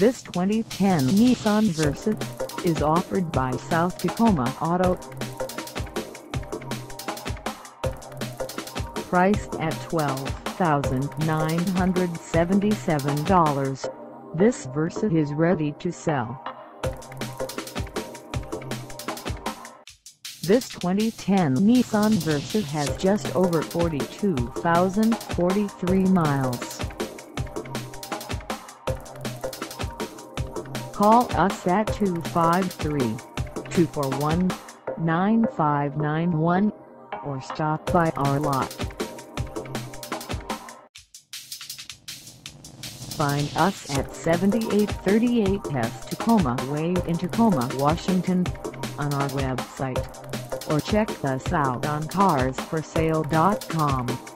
This 2010 Nissan Versa is offered by South Tacoma Auto. Priced at $12,977, this Versa is ready to sell. This 2010 Nissan Versa has just over 42,043 miles. Call us at 253-241-9591 or stop by our lot. Find us at 7838 S Tacoma Way in Tacoma, Washington on our website or check us out on carsforsale.com.